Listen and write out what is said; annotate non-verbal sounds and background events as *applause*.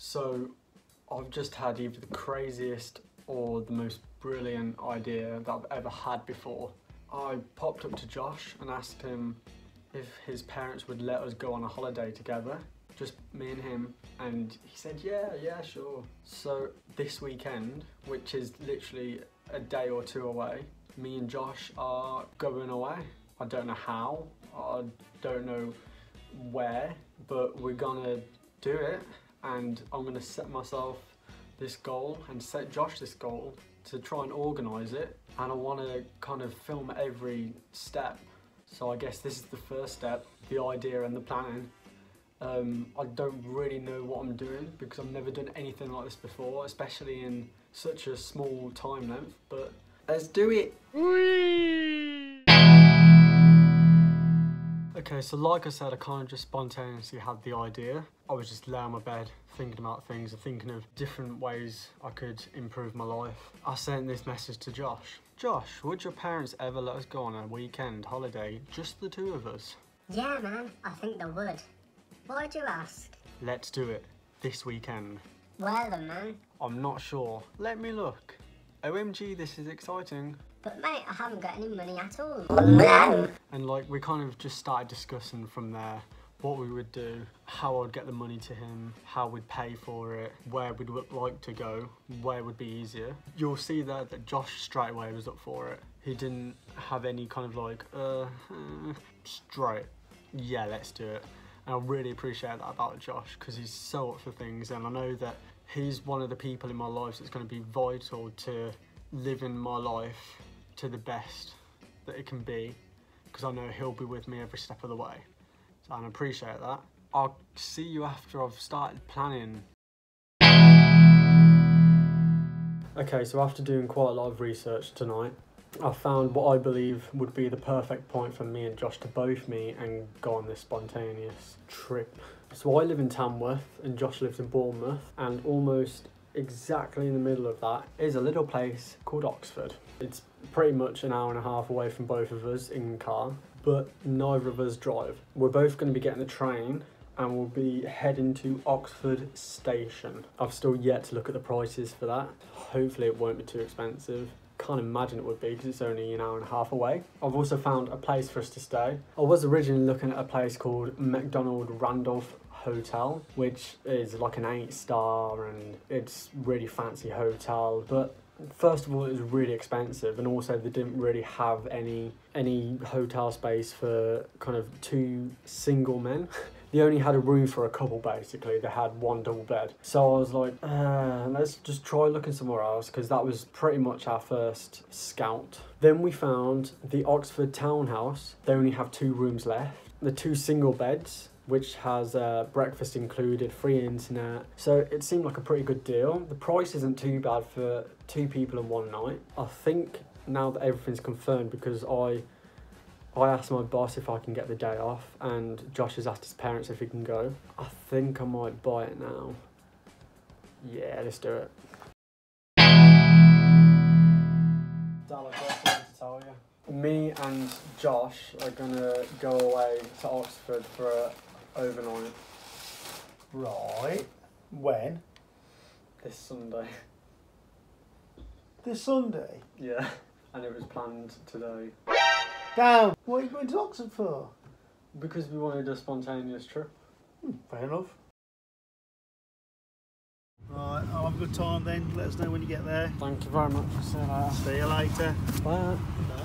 So, I've just had either the craziest or the most brilliant idea that I've ever had before. I popped up to Josh and asked him if his parents would let us go on a holiday together, just me and him, and he said, yeah, yeah, sure. So, this weekend, which is literally a day or two away, me and Josh are going away. I don't know how, I don't know where, but we're gonna do it and I'm gonna set myself this goal and set Josh this goal to try and organise it and I want to kind of film every step. So I guess this is the first step the idea and the planning. Um, I don't really know what I'm doing because I've never done anything like this before especially in such a small time length but let's do it Okay, so like I said, I kind of just spontaneously had the idea. I was just laying on my bed, thinking about things and thinking of different ways I could improve my life. I sent this message to Josh. Josh, would your parents ever let us go on a weekend holiday, just the two of us? Yeah, man, I think they would. Why'd you ask? Let's do it, this weekend. Where then, man? I'm not sure. Let me look. OMG, this is exciting. But mate, I haven't got any money at all. No! And like, we kind of just started discussing from there what we would do, how I'd get the money to him, how we'd pay for it, where we'd like to go, where would be easier. You'll see there that Josh straight away was up for it. He didn't have any kind of like, uh, uh straight, yeah, let's do it. And I really appreciate that about Josh because he's so up for things and I know that he's one of the people in my life that's going to be vital to living my life to the best that it can be because I know he'll be with me every step of the way. So I appreciate that. I'll see you after I've started planning. Okay, so after doing quite a lot of research tonight, I found what I believe would be the perfect point for me and Josh to both meet and go on this spontaneous trip. So I live in Tamworth and Josh lives in Bournemouth and almost exactly in the middle of that is a little place called Oxford. It's pretty much an hour and a half away from both of us in car, but neither of us drive. We're both going to be getting the train and we'll be heading to Oxford Station. I've still yet to look at the prices for that. Hopefully it won't be too expensive. Can't imagine it would be because it's only an hour and a half away. I've also found a place for us to stay. I was originally looking at a place called Macdonald Randolph Hotel, which is like an eight star and it's really fancy hotel, but first of all it was really expensive and also they didn't really have any any hotel space for kind of two single men *laughs* they only had a room for a couple basically they had one double bed so i was like uh, let's just try looking somewhere else because that was pretty much our first scout then we found the oxford townhouse they only have two rooms left the two single beds which has uh, breakfast included, free internet. So it seemed like a pretty good deal. The price isn't too bad for two people in one night. I think now that everything's confirmed because I I asked my boss if I can get the day off and Josh has asked his parents if he can go. I think I might buy it now. Yeah, let's do it. Me and Josh are gonna go away to Oxford for a overnight Right. When? this Sunday. This Sunday? Yeah, and it was planned today Damn. What are you going to Oxford for? because we wanted a spontaneous trip. Hmm, fair enough. Right, I'll have a good time then. Let us know when you get there. Thank you very much. See you later. See you later. Bye. Bye.